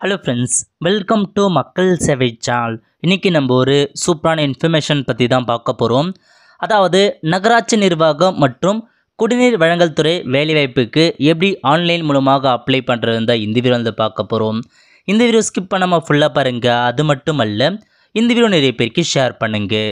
Hello friends welcome to மக்கள் சேவை சால் இன்றைக்கி நம்ம ஒரு சூப்பரான இன்ஃபர்மேஷன் பற்றி தான் பார்க்க போகிறோம் அதாவது நகராட்சி நிர்வாகம் மற்றும் குடிநீர் வழங்கல் துறை வேலைவாய்ப்புக்கு எப்படி ஆன்லைன் மூலமாக அப்ளை பண்ணுறது தான் இந்த வீடியோ வந்து பார்க்க போகிறோம் இந்த வீடியோ ஸ்கிப் பண்ணாமல் ஃபுல்லாக பாருங்கள் அது மட்டும் அல்ல இந்த வீடியோ நிறைய பேருக்கு ஷேர் பண்ணுங்கள்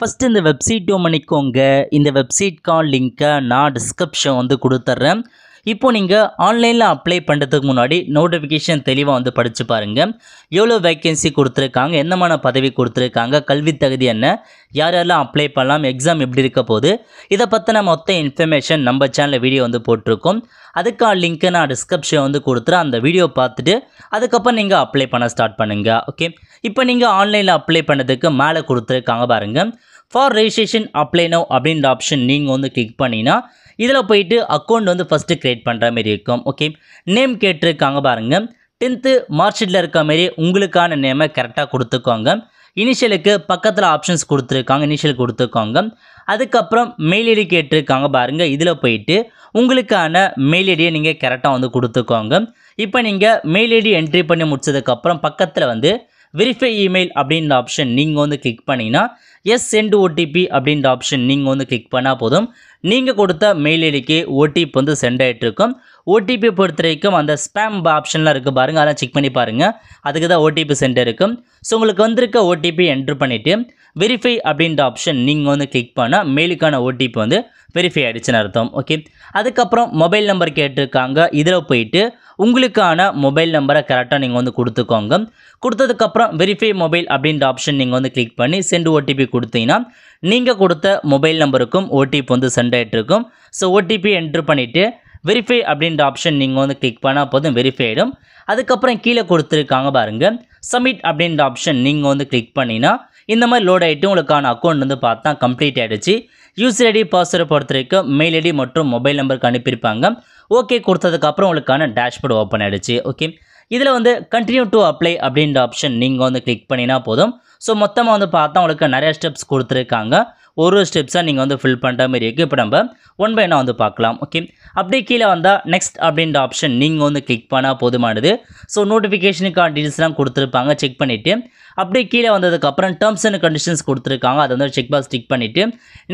ஃபஸ்ட்டு இந்த வெப்சைட் பண்ணிக்கோங்க. இந்த வெப்சைட்கான லிங்க்கை நான் டிஸ்கிரிப்ஷன் வந்து கொடுத்துட்றேன். இப்போ நீங்கள் ஆன்லைனில் அப்ளை பண்ணுறதுக்கு முன்னாடி நோட்டிஃபிகேஷன் தெளிவாக வந்து படித்து பாருங்கள் எவ்வளோ வேக்கன்சி கொடுத்துருக்காங்க என்னமான பதவி கொடுத்துருக்காங்க கல்வி தகுதி என்ன யார் யாரெல்லாம் அப்ளை பண்ணலாம் எக்ஸாம் எப்படி இருக்க போகுது இதை பற்றின மொத்த இன்ஃபர்மேஷன் நம்ம சேனலில் வீடியோ வந்து போட்டிருக்கோம். அதுக்கான லிங்க்கை நான் டிஸ்கிரிப்ஷன் வந்து கொடுத்துறேன். அந்த வீடியோ பார்த்துட்டு அதுக்கப்புறம் நீங்கள் அப்ளை பண்ண ஸ்டார்ட் பண்ணுங்கள் ஓகே இப்போ நீங்கள் ஆன்லைனில் அப்ளை பண்ணதுக்கு மேலே கொடுத்துருக்காங்க பாருங்கள் ஃபார் ரெஜிஸ்ட்ரேஷன் அப்ளை நோ அப்படின்ற ஆப்ஷன் நீங்கள் வந்து கிளிக் பண்ணிங்கன்னா இதில் போயிட்டு அக்கௌண்ட் வந்து ஃபஸ்ட்டு க்ரியேட் பண்ணுற மாரி இருக்கும். ஓகே நேம் கேட்டிருக்காங்க பாருங்கள் டென்த்து மார்க்ஷீட்டில் இருக்க மாரி உங்களுக்கான நேமை கரெக்டாக கொடுத்துக்கோங்க. இனிஷியலுக்கு பக்கத்தில் ஆப்ஷன்ஸ் கொடுத்துருக்காங்க. இனிஷியல் கொடுத்துக்கோங்க. அதுக்கப்புறம் மெயில் ஐடி கேட்டிருக்காங்க பாருங்கள் இதில் போயிட்டு உங்களுக்கான மெயில் ஐடியை நீங்கள் கரெக்டாக வந்து கொடுத்துக்கோங்க. இப்போ நீங்கள் மெயில் ஐடி என்ட்ரி பண்ணி முடிச்சதுக்கப்புறம் பக்கத்தில் வந்து வெரிஃபை இமெயில் அப்படின்ற ஆப்ஷன் நீங்கள் வந்து கிளிக் பண்ணிங்கன்னா எஸ் சென்ட் ஓடிபி அப்படின்ற ஆப்ஷன் நீங்கள் வந்து கிளிக் பண்ணால் போதும். நீங்கள் கொடுத்த மெயில் ஐடிக்கு ஓடிபி வந்து சென்ட் ஆகிட்ருக்கும் ஓடிபி பொறுத்த வரைக்கும் அந்த ஸ்பேம் ஆப்ஷன்லாம் இருக்குது பாருங்கள் அதெல்லாம் செக் பண்ணி பாருங்கள் அதுக்கு தான் ஓடிபி சென்ட் இருக்கும் ஸோ உங்களுக்கு வந்திருக்க ஓடிபி என்ட்ரு பண்ணிவிட்டு வெரிஃபை அப்படின்ற ஆப்ஷன் நீங்கள் வந்து கிளிக் பண்ணால் மெயிலுக்கான ஓடிபி வந்து வெரிஃபை ஆகிடுச்சுன்னு அர்த்தம். ஓகே அதுக்கப்புறம் மொபைல் நம்பர் கேட்டிருக்காங்க. இதில் போயிட்டு உங்களுக்கான மொபைல் நம்பரை கரெக்டாக நீங்கள் வந்து கொடுத்துக்கோங்க. கொடுத்ததுக்கப்புறம் வெரிஃபை மொபைல் அப்படின்ற ஆப்ஷன் நீங்கள் வந்து கிளிக் பண்ணி சென்ட் ஓடிபி கொடுத்தீங்கன்னா நீங்கள் கொடுத்த மொபைல் நம்பருக்கும் ஓடிபி வந்து சென்ட் ஆகிட்டு இருக்கும். ஸோ ஓடிபி என்ட்ரு பண்ணிவிட்டு வெரிஃபை அப்படின்ற ஆப்ஷன் நீங்கள் வந்து கிளிக் பண்ணால் போதும் வெரிஃபை ஆகிடும் அதுக்கப்புறம் கீழே கொடுத்துருக்காங்க பாருங்கள் சப்மிட் அப்படின்ற ஆப்ஷன் நீங்கள் வந்து கிளிக் பண்ணினா இந்த மாதிரி லோட் ஆகிட்டு உங்களுக்கான அக்கௌண்ட் வந்து பார்த்தா கம்ப்ளீட் ஆகிடுச்சு யூசர் ஐடி பாஸ்வேர்டை பொறுத்தவரைக்கும் மெயில் ஐடி மற்றும் மொபைல் நம்பருக்கு அனுப்பியிருப்பாங்க. ஓகே கொடுத்ததுக்கப்புறம் உங்களுக்கான டேஷ்போர்டு ஓப்பன் ஆகிடுச்சு ஓகே இதில் வந்து கண்டினியூ டு அப்ளை அப்படின்ற ஆப்ஷன் நீங்கள் வந்து கிளிக் பண்ணினா போதும். ஸோ மொத்தமாக வந்து பார்த்தா உங்களுக்கு நிறைய ஸ்டெப்ஸ் கொடுத்துருக்காங்க. ஒரு ஒரு ஸ்டெப்ஸாக நீங்கள் வந்து ஃபில் பண்ணுற மாதிரி இருக்குது இப்போ நம்ம ஒன் பை ஒன்னாக வந்து பார்க்கலாம். ஓகே அப்படியே கீழே வந்தால் நெக்ஸ்ட் அப்படின்ற ஆப்ஷன் நீங்கள் வந்து கிளிக் பண்ணால் போதுமானது. ஸோ நோட்டிஃபிகேஷனுக்கான டீட்டெயில்ஸ்லாம் கொடுத்துருப்பாங்க. செக் பண்ணிவிட்டு அப்படியே கீழே வந்ததுக்கப்புறம் டேர்ம்ஸ் அண்ட் கண்டிஷன்ஸ் கொடுத்துருக்காங்க. அதை வந்து செக் பாக்ஸ் டிக் பண்ணிவிட்டு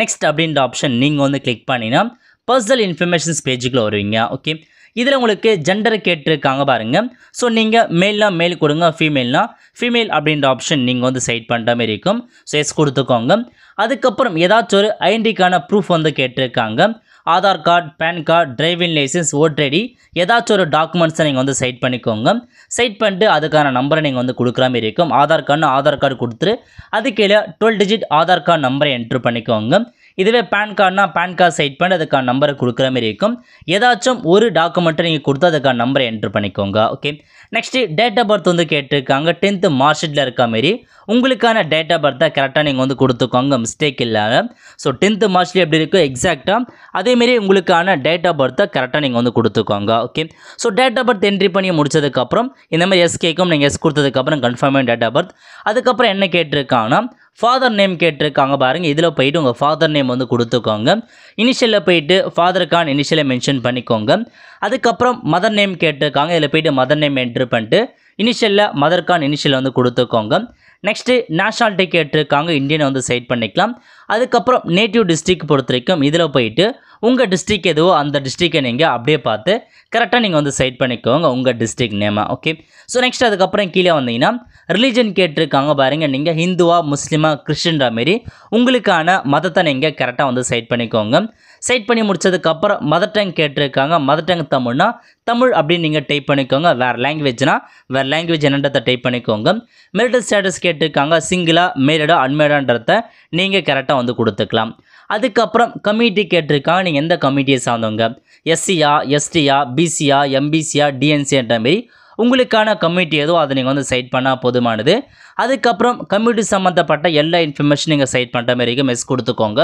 நெக்ஸ்ட் அப்படின்ற ஆப்ஷன் நீங்கள் வந்து கிளிக் பண்ணினா பர்சனல் இன்ஃபர்மேஷன்ஸ் பேஜுக்குள்ளே வருவீங்க. ஓகே இதில் உங்களுக்கு ஜெண்டர் கேட்டிருக்காங்க பாருங்கள் ஸோ நீங்கள் மேல்னால் மேல் கொடுங்க ஃபீமேல்னால் ஃபீமேல் அப்படின்ற ஆப்ஷன் நீங்கள் வந்து சைட் பண்ணுற மாதிரி இருக்கும். ஸோ எஸ் கொடுத்துக்கோங்க. அதுக்கப்புறம் ஏதாச்சும் ஒரு ஐடென்டிக்கான ப்ரூஃப் வந்து கேட்டிருக்காங்க. Aadhaar card PAN card driving licence voter ID ஏதாச்சும் ஒரு டாக்குமெண்ட்ஸை நீங்கள் வந்து சைட் பண்ணிக்கோங்க. சைட் பண்ணிட்டு அதுக்கான நம்பரை நீங்கள் வந்து கொடுக்குற மாதிரி இருக்கும். ஆதார் கார்டுன்னு ஆதார் கார்டு கொடுத்துட்டு அது கீழே டுவெல் டிஜிட் ஆதார் கார்டு நம்பரை என்ட்ரு பண்ணிக்கோங்க. இதுவே பேன் கார்டுனா பேன் கார்டு சைட் பண்ணி அதுக்கான நம்பரை கொடுக்குற மாதிரி இருக்கும். ஏதாச்சும் ஒரு டாக்குமெண்ட்டை நீங்கள் கொடுத்து அதுக்கான நம்பரை என்ட்ரு பண்ணிக்கோங்க. Okay next date of birth வந்து கேட்டிருக்காங்க. டென்த்து மார்க்ஷீட்டில் இருக்க மாரி. உங்களுக்கான டேட் ஆஃப் பர்த்தை கரெக்டாக நீங்கள் வந்து கொடுத்துக்கோங்க. மிஸ்டேக் இல்லாமல் ஸோ டென்த்து மார்க்ஷீட் எப்படி இருக்கோ? எக்ஸாக்டாக அதேமாரி உங்களுக்கான டேட் ஆஃப் பர்த்தை கரெக்டாக நீங்கள் வந்து கொடுத்துக்கோங்க. Okay so date of birth entry பண்ணி முடிச்சதுக்கப்புறம் இந்த மாதிரி எஸ் கேட்கும் நீங்கள் எஸ் கொடுத்ததுக்கப்புறம் கன்ஃபார்ம் டேட் ஆஃப் பர்த் அதுக்கப்புறம் என்ன கேட்டிருக்காங்கன்னா ஃபாதர் நேம் கேட்டிருக்காங்க பாருங்கள் இதில் போயிட்டு உங்கள் ஃபாதர் நேம் வந்து கொடுத்துக்கோங்க. இனிஷியலில் போயிட்டு ஃபாதருக்கான இனிஷியலை மென்ஷன் பண்ணிக்கோங்க. அதுக்கப்புறம் மதர் நேம் கேட்டிருக்காங்க. இதில் போயிட்டு மதர் நேம் என்ட்ரு பண்ணிட்டு இனிஷியலில் மதர்கான் இனிஷியல் வந்து கொடுத்துக்கோங்க. நெக்ஸ்ட்டு நேஷ்னாலிட்டி கேட்டிருக்காங்க. இந்தியனை வந்து சைட் பண்ணிக்கலாம். அதுக்கப்புறம் நேட்டிவ் டிஸ்ட்ரிக் பொறுத்த வரைக்கும் இதில் போயிட்டு உங்கள் டிஸ்ட்ரிக் எதுவோ அந்த டிஸ்ட்ரிக்கை நீங்கள் அப்படியே பார்த்து கரெக்டாக நீங்கள் வந்து சைட் பண்ணிக்கோங்க உங்கள் டிஸ்ட்ரிக் நேமை ஓகே ஸோ நெக்ஸ்ட் அதுக்கப்புறம் கீழே வந்தீங்கன்னா ரிலீஜன் கேட்டிருக்காங்க பாருங்கள் நீங்கள் ஹிந்துவா முஸ்லீமா கிறிஸ்டின்ற மாரி உங்களுக்கான மதத்தை நீங்கள் கரெக்டாக வந்து சைட் பண்ணிக்கோங்க. சைட் பண்ணி முடிச்சதுக்கப்புறம் மதர் டங் கேட்டிருக்காங்க மதர் டங் தமிழ்னா தமிழ் அப்படின்னு நீங்கள் டைப் பண்ணிக்கோங்க வேறு லாங்குவேஜ்னா வேறு லாங்குவேஜ் என்னன்றதை டைப் பண்ணிக்கோங்க. மெரிட்டல் ஸ்டேட்டஸ் கேட்டிருக்காங்க சிங்கிளாக மேரிடா அன்மேடான்றத நீங்கள் கரெக்டாக வந்து கொடுத்துக்கலாம். அதுக்கப்புறம் கமிட்டி கேட்டிருக்காங்க. நீங்கள் எந்த கமிட்டியை சார்ந்தவங்க? எஸ்சியா எஸ்டியா பிசியா எம்பிசியா டிஎன்சின்ற மாரி உங்களுக்கான கமிட்டி எதுவும் அதை நீங்கள் வந்து சைட் பண்ணால் போதுமானது. அதுக்கப்புறம் கம்யூனிட்டி சம்மந்தப்பட்ட எல்லா இன்ஃபர்மேஷன் நீங்கள் சைட் பண்ணுற மாதிரி இருக்கும். எஸ் கொடுத்துக்கோங்க.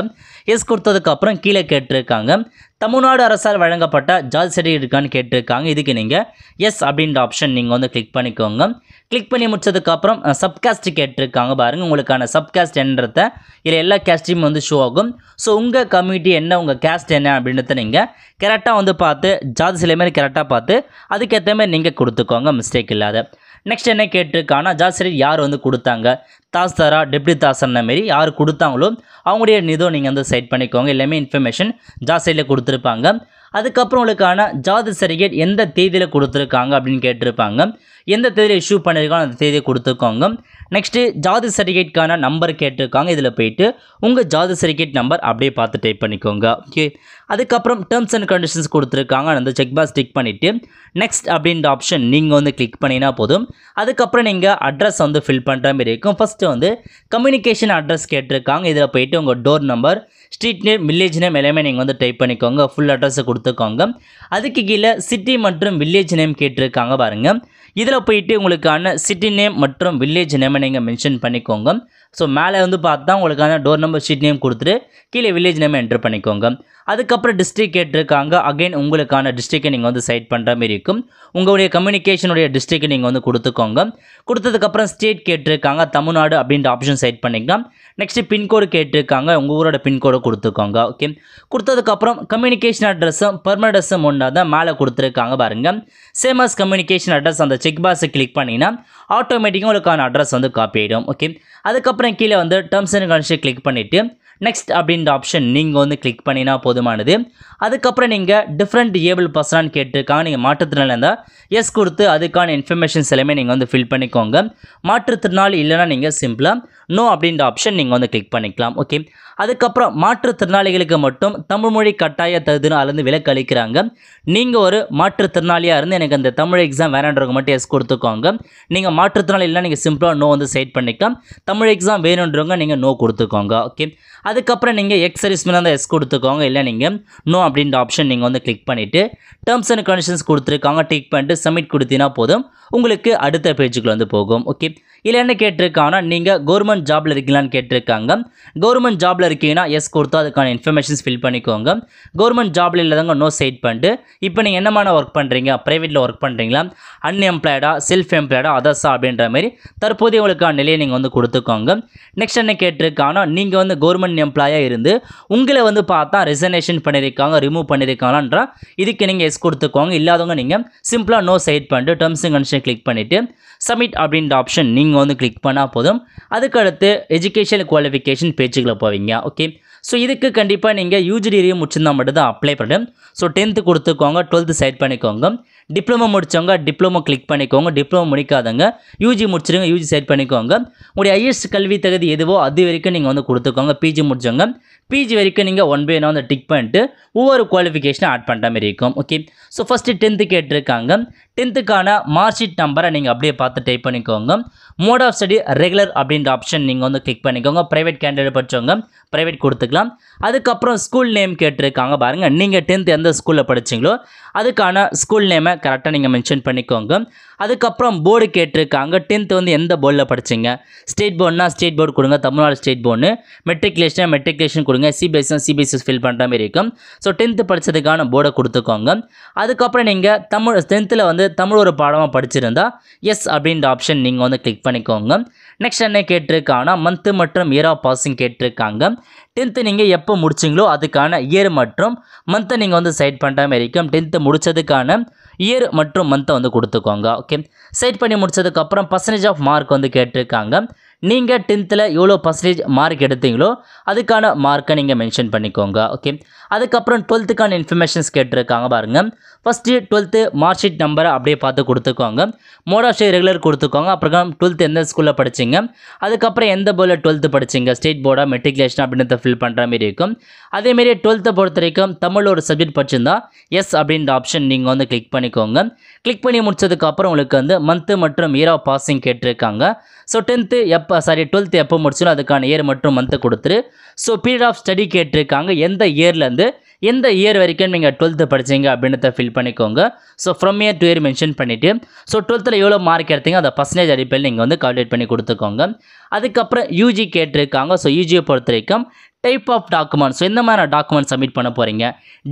எஸ் கொடுத்ததுக்கப்புறம் கீழே கேட்டிருக்காங்க. தமிழ்நாடு அரசால் வழங்கப்பட்ட ஜாதி சர்டிஃபிகேட் இருக்கான்னு கேட்டிருக்காங்க. இதுக்கு நீங்கள் எஸ் அப்படின்ற ஆப்ஷன் நீங்கள் வந்து கிளிக் பண்ணிக்கோங்க. கிளிக் பண்ணி முடிச்சதுக்கப்புறம் சப்காஸ்ட் கேட்டிருக்காங்க பாருங்கள் உங்களுக்கான சப்காஸ்ட் என்னன்றத இதில் எல்லா கேஸ்ட்டையும் வந்து ஷோ ஆகும். ஸோ உங்கள் கம்யூனிட்டி என்ன உங்கள் கேஸ்ட் என்ன அப்படின்றத நீங்கள் கரெக்டாக வந்து பார்த்து ஜாதி சிலை மாதிரி கரெக்டாக பார்த்து அதுக்கேற்ற மாதிரி நீங்கள் கொடுத்துக்கோங்க. மிஸ்டேக் இல்லாத. நெக்ஸ்ட் என்ன கேட்டிருக்காங்கன்னா ஜாப் யார் வந்து கொடுத்தாங்க? தாஸ்தாரா டெப்டி தாசர்ன மாரி யார் கொடுத்தாங்களோ அவங்களுடைய நிதம் நீங்கள் வந்து செட் பண்ணிக்கோங்க. எல்லாமே இன்ஃபர்மேஷன் ஜாப் கொடுத்துருப்பாங்க. அதுக்கப்புறம் உங்களுக்கான ஜாதி சர்டிஃபிகேட் எந்த தேதியில் கொடுத்துருக்காங்க அப்படின்னு கேட்டிருப்பாங்க. எந்த தேதியில் இஷ்யூ பண்ணியிருக்காங்க அந்த தேதியை கொடுத்துக்கோங்க நெக்ஸ்ட்டு ஜாதி சர்டிஃபிகேட்கான நம்பர் கேட்டிருக்காங்க. இதில் போயிட்டு உங்கள் ஜாதி சர்டிஃபிகேட் நம்பர் அப்படியே பார்த்து டைப் பண்ணிக்கோங்க. ஓகே அதுக்கப்புறம் டேர்ம்ஸ் அண்ட் கண்டிஷன்ஸ் கொடுத்துருக்காங்க. அந்த செக் பாக்ஸ் டிக் பண்ணிவிட்டு நெக்ஸ்ட் அப்படின்ற ஆப்ஷன் நீங்கள் வந்து கிளிக் பண்ணினா போதும். அதுக்கப்புறம் நீங்கள் அட்ரஸ் வந்து ஃபில் பண்ணுற மாதிரி இருக்கும். ஃபஸ்ட்டு வந்து கம்யூனிகேஷன் அட்ரஸ் கேட்டிருக்காங்க. இதில் போயிட்டு உங்கள் door number street name village name எல்லாமே நீங்கள் வந்து டைப் பண்ணிக்கோங்க. ஃபுல் அட்ரஸை கொடுத்துக்கோங்க. அதுக்கு கீழே சிட்டி மற்றும் வில்லேஜ் நேம் கேட்டிருக்காங்க பாருங்கள் இதில் போயிட்டு உங்களுக்கான சிட்டி நேம் மற்றும் வில்லேஜ் நேமை நீங்கள் மென்ஷன் பண்ணிக்கோங்க. ஸோ மேலே வந்து பார்த்தா உங்களுக்கான டோர் நம்பர் ஷீட் நேம் கொடுத்துட்டு கீழே வில்லேஜ் நேம் என்ட்ரு பண்ணிக்கோங்க. அதுக்கப்புறம் டிஸ்ட்ரிக் கேட்டிருக்காங்க. அகைன் உங்களுக்கான டிஸ்ட்ரிக்கை நீங்கள் வந்து சைட் பண்ணுற மாதிரி இருக்கும். உங்களுடைய கம்யூனிகேஷனுடைய டிஸ்ட்ரிக்கை நீங்கள் வந்து கொடுத்துக்கோங்க. கொடுத்ததுக்கப்புறம் ஸ்டேட் கேட்டிருக்காங்க. தமிழ்நாடு அப்படின்ற ஆப்ஷன் சைட் பண்ணிக்கலாம் நெக்ஸ்ட்டு பின்கோடு கேட்டிருக்காங்க. உங்கள் ஊரோட பின்கோடு கொடுத்துக்கோங்க. ஓகே கொடுத்ததுக்கப்புறம் கம்யூனிகேஷன் அட்ரஸும் பர்மனட் அட்ரஸும் ஒன்றா தான் மேலே கொடுத்துருக்காங்க பாருங்கள் சேமஸ் கம்யூனிகேஷன் அட்ரஸ் அந்த செக் பாக்ஸை கிளிக் பண்ணிங்கன்னா ஆட்டோமேட்டிக்காக உங்களுக்கான அட்ரஸ் வந்து காப்பி ஆகிடும் ஓகே அதுக்கப்புறம் அப்புறம் கீழே வந்து டேர்ம்ஸ் அண்ட் கண்டிஷன் கிளிக் பண்ணிவிட்டு நெக்ஸ்ட் அப்படின்ற ஆப்ஷன் நீங்கள் வந்து கிளிக் பண்ணினா போதுமானது. அதுக்கப்புறம் நீங்கள் டிஃப்ரெண்ட் ஏபிள் பர்சனான்னு கேட்டிருக்காங்க. நீங்கள் மாற்றுத்திறனாளி இருந்தால் எஸ் கொடுத்து அதுக்கான இன்ஃபர்மேஷன்ஸ் எல்லாமே நீங்கள் வந்து ஃபில் பண்ணிக்கோங்க. மாற்றுத்திறனாளி இல்லைனா நீங்கள் சிம்பிளாக நோ அப்படின்ற ஆப்ஷன் நீங்கள் வந்து கிளிக் பண்ணிக்கலாம். ஓகே அதுக்கப்புறம் மாற்றுத்திறனாளிகளுக்கு மட்டும் தமிழ் மொழி கட்டாய தகுதின்னு அதுலேருந்து விலக்கு அளிக்கிறாங்க. நீங்கள் ஒரு மாற்றுத்திறனாளியாக இருந்து எனக்கு அந்த தமிழ் எக்ஸாம் வேணுன்றவங்க மட்டும் எஸ் கொடுத்துக்கோங்க. நீங்கள் மாற்றுத்திறனாளி இல்லை நீங்கள் சிம்பிளாக நோ வந்து செட் பண்ணிக்கலாம். தமிழ் எக்ஸாம் வேணுன்றவங்க நீங்கள் நோ கொடுத்துக்கோங்க. ஓகே அதுக்கப்புறம் நீங்கள் எக்ஸ் சர்வீஸ்மேன் தான் எஸ் கொடுத்துக்கோங்க. இல்லை நீங்கள் நோ அப்படின்ற ஆப்ஷன் நீங்கள் வந்து கிளிக் பண்ணிவிட்டு டேர்ம்ஸ் அண்ட் கண்டிஷன்ஸ் கொடுத்துருக்காங்க. டிக் பண்ணிட்டு சப்மிட் கொடுத்தீங்கன்னா போதும். உங்களுக்கு அடுத்த பேஜுக்குள்ளே வந்து போகும். ஓகே இல்லை என்ன கேட்டிருக்காங்கன்னா நீங்கள் கவர்மெண்ட் ஜாபில் இருக்கீங்களான்னு கேட்டிருக்காங்க. கவர்மெண்ட் ஜாபில் இருக்கீங்கன்னா எஸ் கொடுத்தா அதுக்கான இன்ஃபர்மேஷன்ஸ் ஃபில் பண்ணிக்கோங்க. கவர்மெண்ட் ஜாபில் இல்லாதவங்க நோ சைட் பண்ணிட்டு இப்போ நீங்கள் என்னமான ஒர்க் பண்ணுறீங்க ப்ரைவேட்டில் ஒர்க் பண்ணுறீங்களா அன்எம்ப்ளாய்டா செல்ஃப் எம்ப்ளாய்டா அதர்ஸா அப்படின்ற மாதிரி தற்போதைய உங்களுக்கான நிலையை நீங்கள் வந்து கொடுத்துக்கோங்க. நெக்ஸ்ட் என்ன கேட்டிருக்காங்கன்னா நீங்கள் வந்து கவர்மெண்ட் எம்ப்ளாயாக இருந்து உங்களை வந்து பார்த்தா ரிசர்னேஷன் பண்ணியிருக்காங்க ரிமூவ் பண்ணியிருக்காங்கன்றா இதுக்கு நீங்கள் எஸ் கொடுத்துக்கோங்க. இல்லாதவங்க நீங்கள் சிம்பிளாக நோ சைட் பண்ணிட்டு டேர்ம்ஸ் அண்ட் கண்டிஷன் கிளிக் பண்ணிவிட்டு சப்மிட் அப்படின்ற ஆப்ஷன் நீங்கள் வந்து கிளிக் பண்ணால் போதும். அதுக்கடுத்து எஜுகேஷன் குவாலிஃபிகேஷன் பேஜுக்குள்ளே போவீங்க. ஓகே ஸோ இதுக்கு கண்டிப்பாக நீங்கள் யூஜி டிகிரி முடிச்சிருந்தா மட்டும் தான் அப்ளை பண்ணணும். ஸோ டென்த்து கொடுத்துக்கோங்க டுவெல்த்து சைட் பண்ணிக்கோங்க. டிப்ளமோ முடித்தவங்க டிப்ளமோ கிளிக் பண்ணிக்கோங்க. டிப்ளமோ முடிக்காதவங்க யூஜி முடிச்சிருங்க யூஜி செட் பண்ணிக்கோங்க. உங்களுடைய ஐஎஸ் கல்வி தகுதி எதுவோ அது வரைக்கும் நீங்கள் வந்து கொடுத்துக்கோங்க. பிஜி முடிச்சவங்க. பிஜி வரைக்கும் நீங்கள் ஒன் பை ஒன் வந்து டிக் பண்ணிட்டு ஒவ்வொரு குவாலிஃபிகேஷனை ஆட் பண்ணுற மாதிரி இருக்கும். ஓகே ஸோ ஃபஸ்ட்டு டென்த்து கேட்டிருக்காங்க. டென்த்துக்கான மார்க் ஷீட் நம்பரை நீங்கள் அப்படியே பார்த்து டைப் பண்ணிக்கோங்க. மோட் ஆஃப் ஸ்டடி ரெகுலர் அப்படின்ற ஆப்ஷன் நீங்கள் வந்து கிளிக் பண்ணிக்கோங்க. ப்ரைவேட் கேண்டிடேட் படித்தவங்க ப்ரைவேட் கொடுத்துக்கலாம். அதுக்கப்புறம் ஸ்கூல் நேம் கேட்டிருக்காங்க. பாருங்கள் நீங்கள் டென்த் எந்த ஸ்கூலில் படிச்சீங்களோ அதுக்கான ஸ்கூல் நேமை கரெக்டாக நீங்கள் மென்ஷன் பண்ணிக்கோங்க. அதுக்கப்புறம் போர்டு கேட்டிருக்காங்க. டென்த்து வந்து எந்த போர்டில் படிச்சீங்க? ஸ்டேட் போர்டுனா ஸ்டேட் போர்டு கொடுங்க. தமிழ்நாடு ஸ்டேட் போர்டு மெட்ரிகுலேஷனாக மெட்ரிகுலேஷன் கொடுங்க. சிபிஎஸ்னா சிபிஎஸ்சி ஃபில் பண்ணுற மாதிரி இருக்கும். ஸோ டென்த்து படித்ததுக்கான போர்டை கொடுத்துக்கோங்க. அதுக்கப்புறம் நீங்கள் தமிழ் டென்த்தில் வந்து தமிழ் ஒரு பாடமாக படிச்சிருந்தா எஸ் அப்படின்ற ஆப்ஷன் நீங்கள் வந்து கிளிக் பண்ணிக்கோங்க. நெக்ஸ்ட் என்ன கேட்டிருக்காங்கன்னா மந்த்து மற்றும் இயர் ஆஃப் பாசிங் கேட்டிருக்காங்க. டென்த்து நீங்கள் எப்போ முடிச்சிங்களோ அதுக்கான இயர் மற்றும் மந்த்தை நீங்கள் வந்து சைட் பண்ணுற மாதிரி இருக்கும். டென்த்து முடித்ததுக்கான இயர் மற்றும் மந்த்தை வந்து கொடுத்துக்கோங்க ஓகே சைட் பண்ணி முடிச்சதுக்கப்புறம் பர்சன்டேஜ் ஆஃப் மார்க் வந்து கேட்டிருக்காங்க. நீங்கள் டென்த்தில் எவ்வளோ பர்சன்டேஜ் மார்க் எடுத்தீங்களோ அதுக்கான மார்க்கை நீங்கள் மென்ஷன் பண்ணிக்கோங்க ஓகே அதுக்கப்புறம் டுவெல்த்துக்கான இன்ஃபர்மேஷன்ஸ் கேட்டிருக்காங்க பாருங்கள் ஃபஸ்ட்டு டுவெல்த்து மார்க் ஷீட் நம்பரை அப்படியே பார்த்து கொடுத்துக்கோங்க. மோட் ஆஃப் ரெகுலர் கொடுத்துக்கோங்க. அப்புறம் டுவெல்த்து எந்த ஸ்கூலில் படிச்சீங்க? அதுக்கப்புறம் எந்த போர்டில் டுவெல்த்து படிச்சீங்க? ஸ்டேட் போர்டா மெட்ரிகுலேஷன் அப்படின்றத ஃபில் பண்ணுற மாதிரி இருக்கும். அதேமாரி டுவெல்த்தை பொறுத்த வரைக்கும் தமிழ் ஒரு சப்ஜெக்ட் படிச்சிருந்தா எஸ் அப்படின்ற ஆப்ஷன் நீங்கள் வந்து கிளிக் பண்ணிக்கோங்க. கிளிக் பண்ணி முடிச்சதுக்கப்புறம் உங்களுக்கு வந்து மந்த்து மற்றும் இயர் ஆஃப் பாசிங் கேட்டிருக்காங்க. ஸோ டென்த்து எப் எப்போ சாரி டுவெல்த்து எப்போ முடிச்சாலும் அதுக்கான இயர் மற்றும் மந்த்து கொடுத்துரு. ஸோ பீரியட் ஆஃப் ஸ்டடி கேட்டிருக்காங்க. எந்த இயர்லேருந்து எந்த இயர் வரைக்கும் நீங்கள் டுவெல்த்து படிச்சீங்க அப்படின்றத ஃபில் பண்ணிக்கோங்க. So from year to year mention பண்ணிவிட்டு ஸோ டுவெல்த்தில் எவ்வளோ மார்க் எடுத்தீங்க அதை பர்சன்டேஜ் அடிப்படையில் நீங்கள் வந்து கால்குலேட் பண்ணி கொடுத்துக்கோங்க. அதுக்கப்புறம் யூஜி கேட்டிருக்காங்க. ஸோ யூஜியை பொறுத்த வரைக்கும் டைப் ஆஃப் டாக்குமெண்ட்ஸ் எந்த மாதிரி டாக்குமெண்ட் சப்மிட் பண்ண போகிறீங்க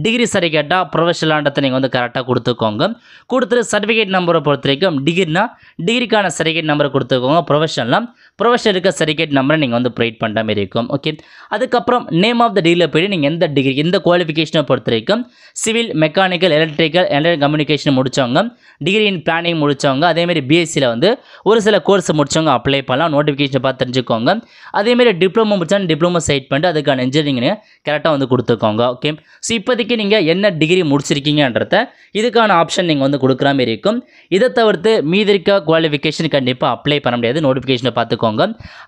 டிகிரி சர்டிஃபிகேட்டாக ப்ரொஃபஷனலான்றதை நீங்கள் வந்து கரெக்டாக கொடுத்துக்கோங்க. கொடுத்துட்டு சர்டிஃபிகேட் நம்பரை பொறுத்த வரைக்கும் டிகிரினா டிகிரிக்கான சர்டிஃபிகேட் நம்பரை கொடுத்துக்கோங்க. ப்ரொஃபஷனலாக ப்ரொஃபஷனல் இருக்க சர்டிஃபிகேட் நம்பரை நீங்கள் வந்து ப்ரொவைட் பண்ணுற மாதிரி இருக்கும். ஓகே அதுக்கப்புறம் நேம் ஆஃப் த டிகிரியில் போய் நீங்கள் எந்த டிகிரி எந்த குவாலிஃபிகேஷனை பொறுத்த வரைக்கும் civil mechanical electrical electric communication முடித்தவங்க டிகிரி இன் பிளானிங் முடித்தவங்க அதேமாரி பிஎஸ்சியில் வந்து ஒரு சில கோர்ஸ் முடித்தவங்க அப்ளை பண்ணலாம். நோட்டிஃபிகேஷன் பார்த்து தெரிஞ்சுக்கோங்க. அதேமாரி டிப்ளமோ முடிச்சாலும் டிப்ளமோ சைட் பண்ணிட்டு அதுக்கான இன்ஜினியரிங்னு கரெக்டாக வந்து கொடுத்துக்கோங்க ஓகே ஸோ இப்போதைக்கு நீங்கள் என்ன டிகிரி முடிச்சிருக்கீங்கன்றத இதுக்கான ஆப்ஷன் நீங்கள் வந்து கொடுக்குற மாதிரி இருக்கும். இதை தவிர்த்து மீதி இருக்க குவாலிஃபிகேஷன் கண்டிப்பாக அப்ளை பண்ண முடியாது. நோட்டிஃபிகேஷனை பார்த்துக்கோங்க.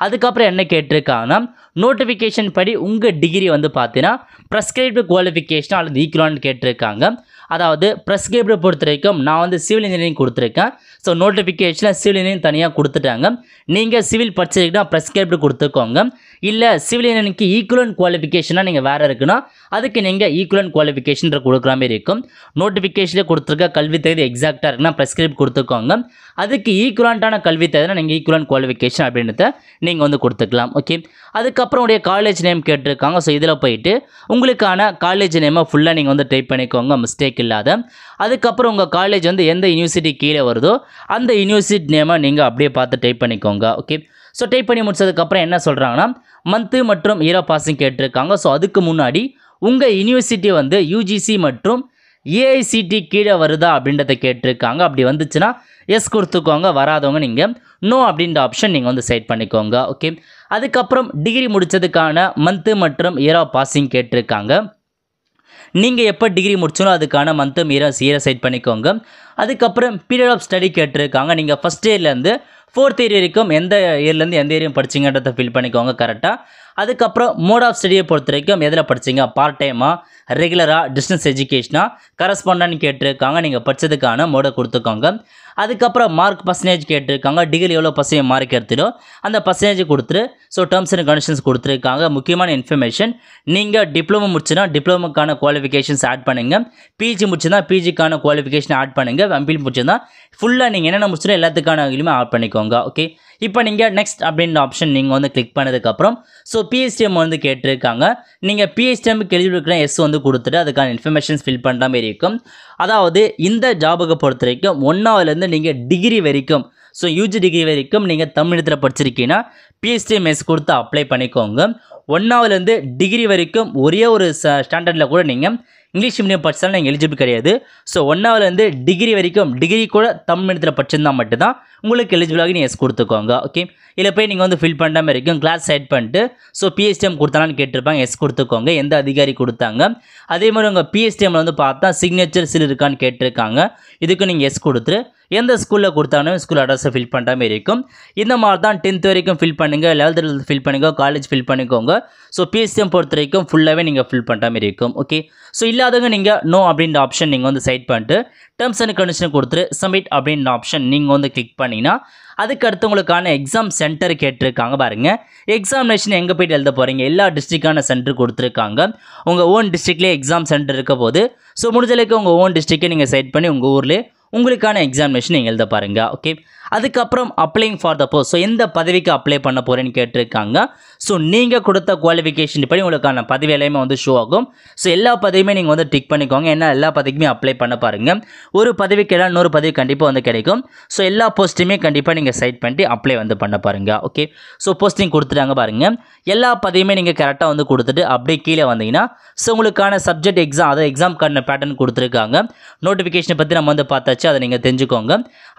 அதுக்கப்புறம் என்ன கேட்டிருக்காங்கன்னா நோட்டிஃபிகேஷன் படி உங்கள் டிகிரி வந்து பார்த்தீங்கன்னா ப்ரெஸ்கிரைப்டு குவாலிஃபிகேஷன் அல்லது ஈக்குவலான்னு கேட்டிருக்காங்க. அதாவது ப்ரெஸ்கிரைப்டை பொறுத்த வரைக்கும் நான் வந்து சிவில் இன்ஜினியரிங் கொடுத்துருக்கேன். ஸோ நோட்டிஃபிகேஷனில் சிவில் இன்ஜினியரிங் தனியாக கொடுத்துட்டாங்க. நீங்கள் சிவில் படிச்சிருக்கீங்கன்னா ப்ரெஸ்கிரைப்டு கொடுத்துக்கோங்க. இல்லை சிவிலியனுக்கு ஈக்குவலன் குவாலிஃபிகேஷனாக நீங்கள் வேறு இருக்குன்னா அதுக்கு நீங்கள் ஈக்குவலன் குவாலிஃபிகேஷன் கொடுக்குற மாதிரி இருக்கும். நோட்டிஃபிகேஷனில் கொடுத்துருக்க கல்வி தகுதி எக்ஸாக்டாக இருக்குன்னா ப்ரெஸ்கிரைப் கொடுத்துக்கோங்க. அதுக்கு ஈக்குவலண்ட்டான கல்வி தகுதினா நீங்கள் ஈக்குவலன் குவாலிஃபிகேஷன் அப்படின்றத நீங்கள் வந்து கொடுத்துக்கலாம். ஓகே அதுக்கப்புறம் உடைய காலேஜ் நேம் கேட்டிருக்காங்க. ஸோ இதில் போயிட்டு உங்களுக்கான காலேஜ் நேமை ஃபுல்லாக நீங்கள் வந்து டைப் பண்ணிக்கோங்க. மிஸ்டேக் இல்லாத. அதுக்கப்புறம் உங்கள் காலேஜ் வந்து எந்த யூனிவர்சிட்டி கீழே வருதோ அந்த யூனிவர்சிட்டி நேமை நீங்கள் அப்படியே பார்த்து டைப் பண்ணிக்கோங்க. ஓகே ஸோ டைப் பண்ணி முடிச்சதுக்கப்புறம் என்ன சொல்கிறாங்கன்னா மந்த்து மற்றும் இயர் பாஸிங் கேட்டிருக்காங்க. ஸோ அதுக்கு முன்னாடி உங்கள் யூனிவர்சிட்டி வந்து யூஜிசி மற்றும் ஏஐசிடி கீழே வருதா அப்படின்றத கேட்டிருக்காங்க. அப்படி வந்துச்சுன்னா எஸ் கொடுத்துக்கோங்க. வராதவங்க நீங்கள் நோ அப்படின்ற ஆப்ஷன் நீங்கள் வந்து செட் பண்ணிக்கோங்க. ஓகே அதுக்கப்புறம் டிகிரி முடித்ததுக்கான மந்த்து மற்றும் இயர் ஆஃப் பாஸிங் கேட்டிருக்காங்க. நீங்கள் எப்போ டிகிரி முடிச்சோனோ அதுக்கான மந்த்தும் இயர் இயரை செட் பண்ணிக்கோங்க. அதுக்கப்புறம் பீரியட் ஆஃப் ஸ்டடி கேட்டிருக்காங்க. நீங்கள் ஃபஸ்ட் இயர்லேருந்து ஃபோர்த் இயர் வரைக்கும் எந்த இயர்லேருந்து எந்த இயரையும் படிச்சிங்கன்றதை ஃபில் பண்ணிக்கோங்க கரெக்டாக அதுக்கப்புறம் மோட் ஆஃப் ஸ்டடியை பொறுத்த வரைக்கும் எதில் படிச்சீங்க? பார்ட் டைமாக ரெகுலராக டிஸ்டன்ஸ் எஜுகேஷனாக கரஸ்பாண்டான்னு கேட்டிருக்காங்க. நீங்கள் படித்ததுக்கான மோடை கொடுத்துக்கோங்க. அதுக்கப்புறம் மார்க் பர்சன்டேஜ் கேட்டிருக்காங்க. டிகிரி எவ்வளோ பர்சன்டேஜ் மார்க் எடுத்துட்டோ அந்த பர்சன்டேஜ் கொடுத்துரு ஸோ டேர்ம்ஸ் அண்ட் கண்டிஷன்ஸ் கொடுத்துருக்காங்க. முக்கியமான இன்ஃபர்மேஷன் நீங்கள் டிப்ளமோ முடிச்சுன்னா டிப்ளமோக்கான குவாலிஃபிகேஷன்ஸ் ஆட் பண்ணுங்கள் பிஜி முடிச்சுன்னா பிஜிக்கான குவாலிஃபிகேஷன் ஆட் பண்ணுங்கள் எம்பில் முடிச்சிருந்தா ஃபுல்லாக நீங்கள் என்னென்ன முடிச்சோ எல்லாத்துக்கான இதுலையுமே ஆட் பண்ணிக்கோங்க. ஓகே இப்போ நீங்கள் நெக்ஸ்ட் அப்படின்ற ஆப்ஷன் நீங்கள் வந்து கிளிக் பண்ணதுக்கப்புறம் ஸோ பிஹெச்டிஎம் வந்து கேட்டிருக்காங்க. நீங்கள் பிஎஸ்டிஎம்க்கு எழுதிருக்கிற எஸ் வந்து கொடுத்துட்டு அதுக்கான இன்ஃபர்மேஷன்ஸ் ஃபில் பண்ணுற மாதிரி இருக்கும். அதாவது இந்த ஜாபுக்கு பொறுத்த வரைக்கும் ஒன்றாவதுலேருந்து நீங்கள் டிகிரி வரைக்கும் ஸோ யூஜி டிகிரி வரைக்கும் நீங்கள் தமிழத்தில் படிச்சிருக்கீங்கன்னா பிஹெச்டிஎம் எஸ் கொடுத்து அப்ளை பண்ணிக்கோங்க. ஒன்றாவதுலேருந்து டிகிரி வரைக்கும் ஒரே ஒரு ஸ்டாண்டர்டில் கூட நீங்கள் இங்கிலீஷ் மீடியம் படித்தாலும் நீங்கள் எலிஜிபிள் கிடையாது. ஸோ ஒன்றாவதுலேருந்து டிகிரி வரைக்கும் டிகிரி கூட தமிழ் மீடியத்தில் படிச்சிருந்தா மட்டும்தான் உங்களுக்கு எலிஜிபிளாகி நீங்கள் எஸ் கொடுத்துக்கோங்க ஓகே இதில் போய் நீங்கள் வந்து ஃபில் பண்ணாமல் இருக்கும் கிளாஸ் செட் பண்ணிட்டு ஸோ பிஎஸ்டிஎம் கொடுத்தாலான்னு கேட்டிருப்பாங்க எஸ் கொடுத்துக்கோங்க எந்த அதிகாரி கொடுத்தாங்க. அதே மாதிரி உங்கள் பிஎஸ்டிஎம்மில் வந்து பார்த்தா சிக்னேச்சர் சில் இருக்கான்னு கேட்டிருக்காங்க இதுக்கு நீங்கள் எஸ் கொடுத்துரு எந்த ஸ்கூலில் கொடுத்தாலும் ஸ்கூல் அட்ரஸை ஃபில் பண்ணுற மாதிரி இருக்கும். இந்த மாதிரி தான் டென்த் வரைக்கும் ஃபில் பண்ணுங்கள் லெவல்த்து ஃபில் பண்ணுங்க காலேஜ் ஃபில் பண்ணிக்கோங்க. ஸோ பிஎஸ்சிஎம் பொறுத்த வரைக்கும் ஃபுல்லாகவே நீங்கள் ஃபில் பண்ணுற மாதிரி இருக்கும் ஓகே ஸோ இல்லாதவங்க நீங்கள் நோ அப்படின்ற ஆப்ஷன் நீங்கள் வந்து சைட் பண்ணிட்டு டேர்ம்ஸ் அண்ட் கண்டிஷன் கொடுத்துட்டு சப்மிட் அப்படின்ற ஆப்ஷன் நீங்கள் வந்து கிளிக் பண்ணிங்கன்னா அதுக்கு அடுத்து உங்களுக்கான எக்ஸாம் சென்டர் கேட்டிருக்காங்க பாருங்கள் எக்ஸாமினேஷன் எங்கே போய்ட்டு எழுத போகிறீங்க எல்லா டிஸ்ட்ரிக்டான சென்டர் கொடுத்துருக்காங்க. உங்கள் ஓன் டிஸ்ட்ரிக்ட்லேயே எக்ஸாம் சென்டர் இருக்க போது ஸோ முடிஞ்சளவுக்கு உங்கள் ஓன் டிஸ்ட்ரிக்டை நீங்கள் செட் பண்ணி உங்கள் ஊர்லேயே உங்களுக்கான எக்ஸாமினேஷன் நீங்கள் எழுத பாருங்க ஓகே அதுக்கப்புறம் applying for the post so எந்த பதவிக்கு அப்ளை பண்ண போகிறேன்னு கேட்டிருக்காங்க. ஸோ நீங்கள் கொடுத்த குவாலிஃபிகேஷன் படி உங்களுக்கான பதவி எல்லாமே வந்து ஷோ ஆகும். ஸோ எல்லா பதவியுமே நீங்கள் வந்து டிக் பண்ணிக்கோங்க. ஏன்னா எல்லா பதவிக்குமே அப்ளை பண்ண பாருங்கள் ஒரு பதவிக்கு எல்லாம் இன்னொரு பதவி கண்டிப்பாக வந்து கிடைக்கும். ஸோ எல்லா போஸ்ட்டுமே கண்டிப்பாக நீங்கள் சைட் பண்ணிட்டு அப்ளை வந்து பண்ண பாருங்கள் ஓகே ஸோ போஸ்டிங் கொடுத்துட்டாங்க பாருங்கள் எல்லா பதவியுமே நீங்கள் கரெக்டாக வந்து கொடுத்துட்டு அப்படியே கீழே வந்தீங்கன்னா ஸோ உங்களுக்கான சப்ஜெக்ட் எக்ஸாம் அதாவது எக்ஸாம்க்கான பேட்டர்ன் கொடுத்துருக்காங்க. நோட்டிஃபிகேஷனை பற்றி நம்ம வந்து பார்த்தாச்சு. அதை நீங்கள் தெரிஞ்சுக்கோங்க.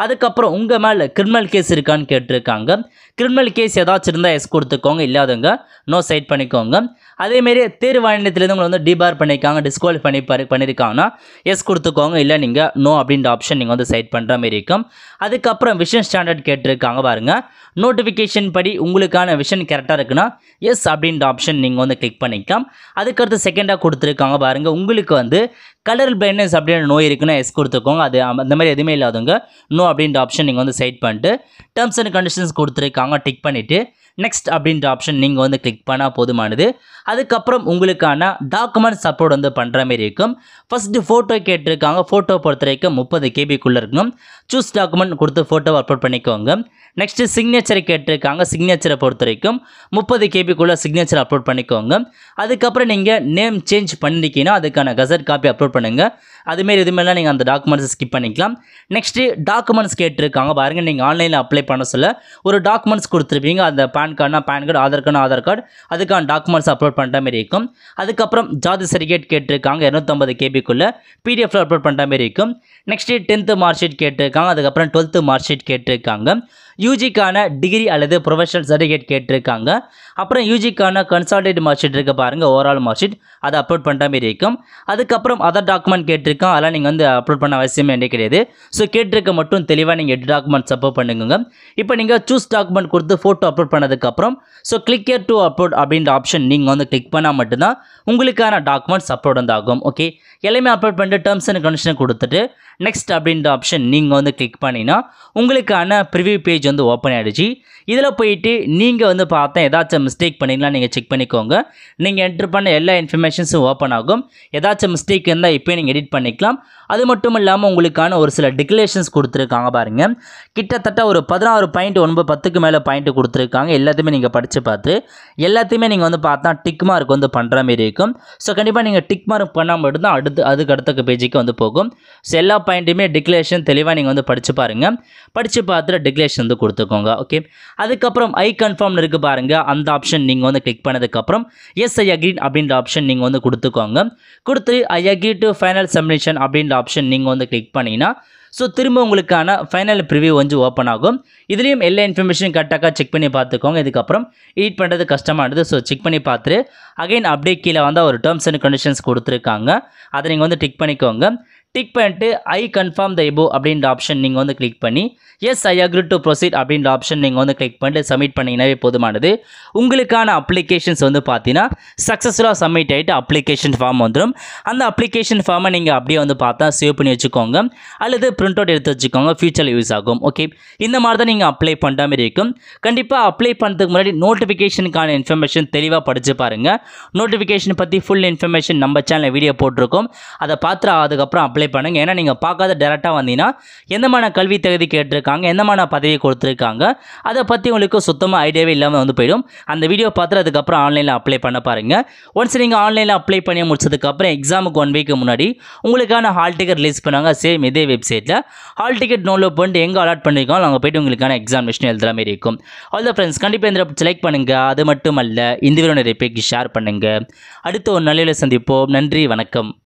அதுக்கப்புறம் உங்கள் மேலே கிரிமினல் கேஸ் இருக்கான்னு கேட்டிருக்காங்க. கிரிமினல் கேஸ் ஏதாச்சும் இருந்தால் எஸ் கொடுத்துக்கோங்க. இல்லாதவங்க நோ சைட் பண்ணிக்கோங்க. அதேமாரி தேர்வாணையத்திலேருந்து உங்களை வந்து டிபார் பண்ணியிருக்காங்க டிஸ்குவாலிஃபை பண்ணி பாரு- பண்ணியிருக்காங்கன்னா எஸ் கொடுத்துக்கோங்க இல்லை நீங்கள் நோ அப்படின்ற ஆப்ஷன் நீங்கள் வந்து சைட் பண்ணுற மாதிரி இருக்கும். அதுக்கப்புறம் விஷன் ஸ்டாண்டர்ட் கேட்டிருக்காங்க பாருங்கள் நோட்டிஃபிகேஷன் படி உங்களுக்கான விஷன் கரெக்டாக இருக்குன்னா எஸ் அப்படின்ற ஆப்ஷன் நீங்கள் வந்து கிளிக் பண்ணிக்கலாம். அதுக்கடுத்து செகண்டாக கொடுத்துருக்காங்க பாருங்கள் உங்களுக்கு வந்து கலர் பிளைண்ட்னஸ் அப்படின்ற நோய் இருக்குன்னா எஸ் கொடுத்துக்கோங்க. அது அந்த மாதிரி எதுவுமே இல்லாதவங்க நோ அப்படின்ற ஆப்ஷன் நீங்கள் வந்து சைட் பண்ணிட்டு டேர்ம்ஸ் அண்ட் கண்டிஷன்ஸ் கொடுத்துருக்காங்க டிக் பண்ணிவிட்டு நெக்ஸ்ட் அப்படின்ற ஆப்ஷன் நீங்கள் வந்து கிளிக் பண்ணால் போதுமானது. அதுக்கப்புறம் உங்களுக்கான டாக்குமெண்ட்ஸ் சப்போர்ட் வந்து பண்ணுற மாதிரி இருக்கும். ஃபஸ்ட்டு ஃபோட்டோ கேட்டிருக்காங்க. ஃபோட்டோ பொறுத்த வரைக்கும் முப்பது கேபிக்குள்ளே இருக்கணும். சூஸ் டாக்குமெண்ட் கொடுத்து ஃபோட்டோவை அப்லோட் பண்ணிக்கோங்க. நெக்ஸ்ட்டு சிக்னேச்சரை கேட்டிருக்காங்க. சிக்னேச்சரை பொறுத்த வரைக்கும் முப்பது கேபிக்குள்ளே சிக்னேச்சர் அப்லோட் பண்ணிக்கோங்க. அதுக்கப்புறம் நீங்கள் நேம் சேஞ்ச் பண்ணிருக்கீங்கன்னா அதுக்கான கசட் காப்பி அப்லோட் பண்ணுங்கள் அதுமாரி இதுமாரிலாம் நீங்கள் அந்த டாக்குமெண்ட்ஸை ஸ்கிப் பண்ணிக்கலாம். நெக்ஸ்ட்டு டாக்குமெண்ட்ஸ் கேட்டிருக்காங்க. பாருங்கள் நீங்கள் ஆன்லைனில் அப்ளை பண்ண சொல்ல ஒரு டாக்குமெண்ட்ஸ் கொடுத்துருப்பீங்க. அந்த பேன் கார்டுனா பேன் கார்டு ஆதார் கார்டுனா ஆதார் கார்டு அதுக்கான டாக்குமெண்ட்ஸ் அப்லோட் பண்ணுற மாதிரி இருக்கும். அதுக்கப்புறம் ஜாதி சர்டிஃபிகேட் கேட்டிருக்காங்க. இரநூத்தம்பது கேபிக்குள்ளே பிடிஎஃப்ல அப்லோட் பண்ணுற மாதிரி இருக்கும். நெக்ஸ்ட்டு டென்த்து மார்க் ஷீட் கேட்டிருக்காங்க. அதுக்கப்புறம் டுவெல்த்து மார்க் ஷீட் கேட்டிருக்காங்க. யூஜிக்கான டிகிரி அல்லது ப்ரொஃபஷனல் சர்டிஃபிகேட் கேட்டிருக்காங்க. அப்புறம் யூஜிக்கான கன்சால்டேட் மார்க் ஷீட் இருக்க பாருங்கள் ஓவரால் மார்க் ஷீட் அதை அப்லோட் பண்ணுற மாதிரி இருக்கும். அதுக்கப்புறம் அதர் டாக்குமெண்ட் கேட்டிருக்கோம். அதெல்லாம் நீங்கள் வந்து அப்லோட் பண்ண அவசியமே என்ன கிடையாது. ஸோ கேட்டிருக்க மட்டும் தெளிவாக நீங்கள் எட்டு டாக்குமெண்ட்ஸ் சப்போர்ட் பண்ணுங்க இப்போ நீங்கள் சூஸ் டாக்குமெண்ட் கொடுத்து ஃபோட்டோ அப்லோட் பண்ணதுக்கப்புறம் ஸோ கிளிக் டு அப்லோட் அப்படின்ற ஆப்ஷன் நீங்கள் வந்து கிளிக் பண்ணால் மட்டும்தான் உங்களுக்கான டாக்குமெண்ட்ஸ் அப்லோட் வந்து ஆகும். ஓகே எல்லாமே அப்லோட் பண்ணிட்டு டேர்ம்ஸ் அண்ட் கண்டிஷன் கொடுத்துட்டு நெக்ஸ்ட் அப்படின்ற ஆப்ஷன் நீங்கள் வந்து கிளிக் பண்ணினா உங்களுக்கான ப்ரிவியூ பேஜ் வந்து ஓப்பன் ஆகிடுச்சு இதில் போயிட்டு நீங்கள் வந்து பார்த்தா ஏதாச்சும் மிஸ்டேக் பண்ணிங்களா நீங்கள் செக் பண்ணிக்கோங்க. நீங்கள் என்ட்ரு பண்ண எல்லா இன்ஃபர்மேஷன்ஸும் ஓப்பன் ஆகும். ஏதாச்சும் மிஸ்டேக் இருந்தால் இப்போ நீங்கள் எடிட் பண்ணிக்கலாம். அது மட்டும் இல்லாமல் உங்களுக்கான ஒரு சில டிக்ளேஷன்ஸ் கொடுத்துருக்காங்க பாருங்க. கிட்டத்தட்ட ஒரு பதினாறு பாயிண்ட் ஒன்பது பத்துக்கு மேலே பாயிண்ட் கொடுத்துருக்காங்க. எல்லாத்தையுமே நீங்கள் படித்து பார்த்து எல்லாத்தையுமே நீங்கள் வந்து பார்த்தா டிக் மார்க் வந்து பண்ணுற மாதிரி இருக்கும். ஸோ கண்டிப்பாக நீங்கள் டிக் மார்க் பண்ணால் மட்டும்தான் அடுத்து அதுக்கு அடுத்த பேஜுக்கு வந்து போகும். ஸோ எல்லா பாயிண்ட்டுமே டிக்ளேஷன் தெளிவாக நீங்கள் வந்து படித்து பாருங்கள் படித்து பார்த்துட்டு டிக்ளேஷன் வந்து கொடுத்துக்கோங்க ஓகே அதுக்கப்புறம் ஐ கன்ஃபார்ம்னு இருக்குது பாருங்கள் அந்த ஆப்ஷன் நீங்கள் வந்து கிளிக் பண்ணதுக்கப்புறம் எஸ் ஐ அக்ரீன் அப்படின்ற ஆப்ஷன் நீங்கள் வந்து கொடுத்துக்கோங்க. கொடுத்து I agree to final submission அப்படின்ற ஆப்ஷன் நீங்கள் வந்து கிளிக் பண்ணிங்கன்னா ஸோ திரும்ப உங்களுக்கான ஃபைனல் ப்ரிவியூ வந்து ஓப்பன் ஆகும். இதுலேயும் எல்லா இன்ஃபர்மேஷன் கரெக்டாக செக் பண்ணி பார்த்துக்கோங்க. இதுக்கப்புறம் எடிட் பண்ணுறது கஷ்டமானது ஸோ செக் பண்ணி பார்த்துட்டு அகைன் அப்படியே கீழே வந்து ஒரு டேர்ம்ஸ் அண்ட் கண்டிஷன்ஸ் கொடுத்துருக்காங்க. அதை நீங்கள் வந்து டிக் பண்ணிக்கோங்க. டிக் பண்ணிட்டு ஐ கன்ஃபார்ம் த எபோ அப்படின்ற ஆப்ஷன் நீங்கள் வந்து கிளிக் பண்ணி yes I agree to proceed அப்படின்ற ஆப்ஷன் நீங்கள் வந்து கிளிக் பண்ணிட்டு சப்மிட் பண்ணிங்கனாவே போதுமானது. உங்களுக்கான அப்ளிகேஷன்ஸ் வந்து பார்த்தீங்கன்னா சக்ஸஸ்ஃபுல்லாக சப்மிட் ஆகிட்டு அப்ளிகேஷன் ஃபார்ம் வந்துடும் அந்த அப்ளிகேஷன் ஃபார்மை நீங்கள் அப்படியே வந்து பார்த்தா சேவ் பண்ணி வச்சுக்கோங்க. அல்லது பிரிண்ட் அவுட் எடுத்து வச்சுக்கோங்க ஃபியூச்சரில் யூஸ் ஆகும். ஓகே இந்த மாதிரி தான் நீங்கள் அப்ளை பண்ணுற மாதிரி இருக்கும். கண்டிப்பாக அப்ளை பண்ணுறதுக்கு முன்னாடி நோட்டிஃபிகேஷனுக்கான இன்ஃபர்மேஷன் தெளிவாக படித்து பாருங்கள் நோட்டிஃபிகேஷன் பற்றி ஃபுல் இன்ஃபர்மேஷன் நம்ம சேனலில் வீடியோ போட்டிருக்கோம். அதை பார்த்து அதுக்கப்புறம் அப்ளை அப்ளை பண்ணுங்கள் ஏன்னா நீங்கள் பார்க்காத டேரெக்டாக வந்தீங்கன்னா எந்தமான கல்வி தகுதி கேட்டிருக்காங்க எந்தமான பதவி கொடுத்துருக்காங்க அதை பற்றி உங்களுக்கு சுத்தமாக ஐடியாவே இல்லாமல் வந்து போயிடும். அந்த வீடியோ பார்த்துட்டு அதுக்கப்புறம் ஆன்லைனில் அப்ளை பண்ண பாருங்கள் ஒன்ஸ் நீங்கள் ஆன்லைனில் அப்ளை பண்ணி முடிச்சதுக்கப்புறம் எக்ஸாமுக்கு ஒன் வீக்கு முன்னாடி உங்களுக்கான ஹால் டிக்கெட் ரிலீஸ் பண்ணாங்க சேம் இதே வெப்சைட்டில் ஹால் டிக்கெட் டவுன்லோட் பண்ணிட்டு எங்கே அலாட் பண்ணியிருக்கோம் அங்கே போயிட்டு உங்களுக்கான எக்ஸாமினேஷன் எழுதுற மாதிரி இருக்கும். ஆல் த ஃப்ரெண்ட்ஸ் கண்டிப்பாக இந்த செலக்ட் பண்ணுங்கள் அது மட்டும் அல்ல இந்த வீடியோ நிறைய பேருக்கு ஷேர் பண்ணுங்கள் அடுத்த ஒரு நல்ல சந்திப்போம். நன்றி வணக்கம்.